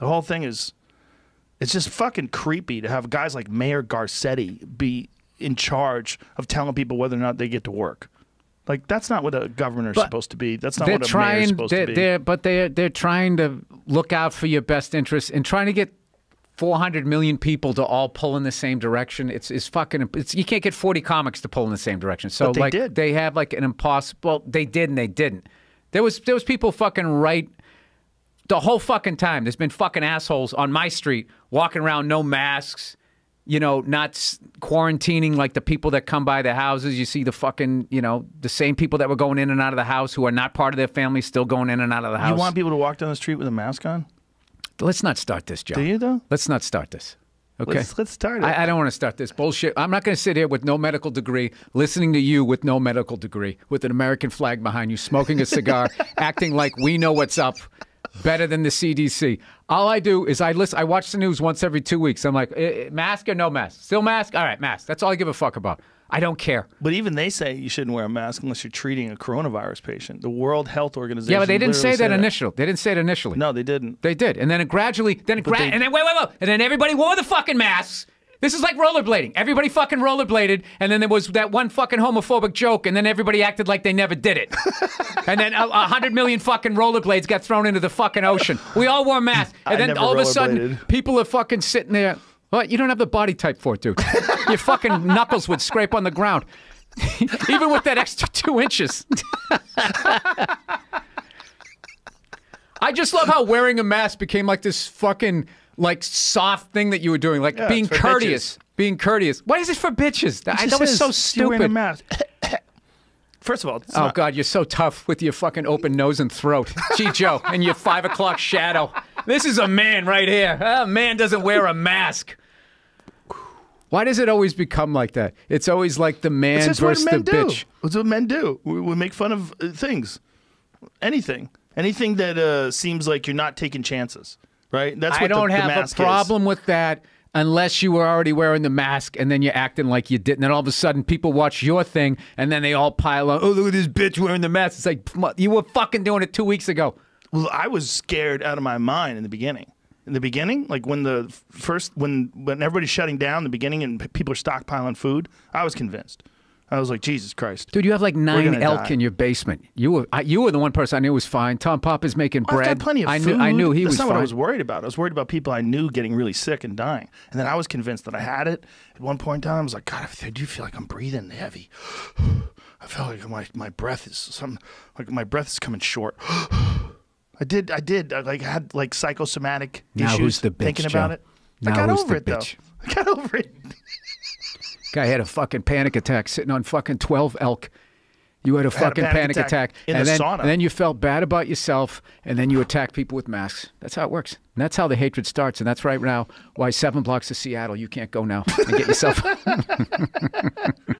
The whole thing is, it's just fucking creepy to have guys like Mayor Garcetti be in charge of telling people whether or not they get to work. Like that's not what a governor's But supposed to be. That's not what a mayor's trying. supposed They're, to be. they're but they're they're trying to look out for your best interests and trying to get 400 million people to all pull in the same direction. It's it's fucking. It's you can't get 40 comics to pull in the same direction. So But they like did. they have like an impossible. Well, They did and they didn't. There was there was people fucking right the whole fucking time. There's been fucking assholes on my street walking around no masks. You know, not quarantining like the people that come by the houses. You see the fucking, you know, the same people that were going in and out of the house who are not part of their family still going in and out of the house. you want people to walk down the street with a mask on? Let's not start this, John. Do you though? Let's not start this. Okay. Let's, let's start it. I, I don't want to start this bullshit. I'm not going to sit here with no medical degree, listening to you with no medical degree, with an American flag behind you, smoking a cigar, acting like we know what's up better than the CDC. All I do is I listen. I watch the news once every two weeks. I'm like, eh, eh, mask or no mask? Still mask? All right, mask. That's all I give a fuck about. I don't care. but even they say you shouldn't wear a mask unless you're treating a coronavirus patient. The World Health Organization. Yeah, but they didn't say that initially. They didn't say it initially. No, they didn't. They did, and then it gradually, then it gra- they- and then wait, wait, wait, and then everybody wore the fucking masks. This is like rollerblading. Everybody fucking rollerbladed, and then there was that one fucking homophobic joke, and then everybody acted like they never did it. and then a, a hundred million fucking rollerblades got thrown into the fucking ocean. We all wore masks, and I then all of a sudden, people are fucking sitting there. What? You don't have the body type for it, dude. Your fucking knuckles would scrape on the ground, even with that extra two inches. I just love how wearing a mask became like this fucking like soft thing that you were doing, like Yeah, being courteous. Being courteous. What is it for bitches? I, that was so you're wearing a stupid. First of all, Oh not- God, you're so tough with your fucking open nose and throat. Gee, Joe, and your five o'clock shadow. This is a man right here. A man doesn't wear a mask. Why does it always become like that? It's always like the man It's just what versus men the do. bitch. It's what men do. We, we make fun of uh, things, anything, anything that uh, seems like you're not taking chances. Right? That's what I don't the, the have mask a is. problem with that unless you were already wearing the mask and then you're acting like you didn't. And all of a sudden, people watch your thing and then they all pile on. Oh, look at this bitch wearing the mask. It's like you were fucking doing it two weeks ago. Well, I was scared out of my mind in the beginning. In the beginning, like when the first when when everybody's shutting down, the beginning, and p- people are stockpiling food, I was convinced. I was like, Jesus Christ. Dude, you have like nine elk die. in your basement. You were I, you were the one person I knew was fine. Tom Papa is making I've bread. got plenty of I food. knew I knew he That's was not fine. what I was worried about. I was worried about people I knew getting really sick and dying. And then I was convinced that I had it. At one point in time, I was like, God, I do feel like I'm breathing heavy. I felt like my, my breath is some like my breath is coming short. I did. I did. I like had like psychosomatic Now issues who's the bitch, thinking about it. Now I got who's over the it though. bitch? I got over it. Guy had a fucking panic attack sitting on fucking 12 elk. You had a had a fucking panic panic, attack attack, in and the then sauna. and then you felt bad about yourself, and then you attack people with masks. That's how it works. And that's how the hatred starts. And that's right now why seven blocks of Seattle you can't go now and get yourself.